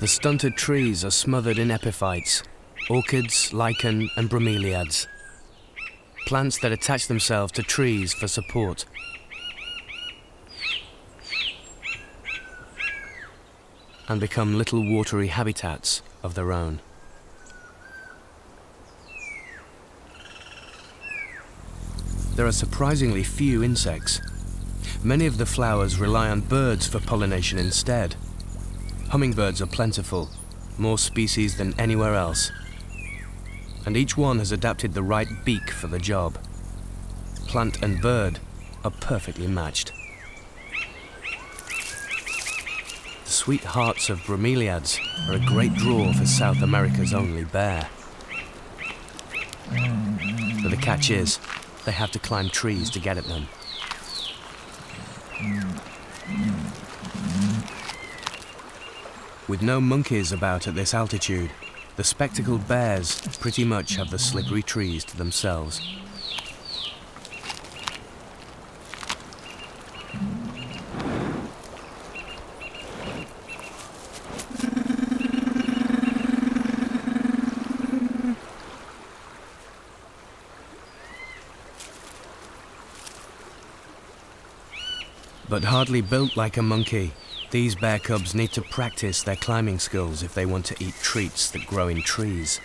The stunted trees are smothered in epiphytes, orchids, lichen, and bromeliads. Plants that attach themselves to trees for support. And become little watery habitats of their own. There are surprisingly few insects. Many of the flowers rely on birds for pollination instead. Hummingbirds are plentiful, more species than anywhere else. And each one has adapted the right beak for the job. Plant and bird are perfectly matched. The sweet hearts of bromeliads are a great draw for South America's only bear. But the catch is, they have to climb trees to get at them. With no monkeys about at this altitude, the spectacled bears pretty much have the slippery trees to themselves. But hardly built like a monkey, these bear cubs need to practice their climbing skills if they want to eat treats that grow in trees.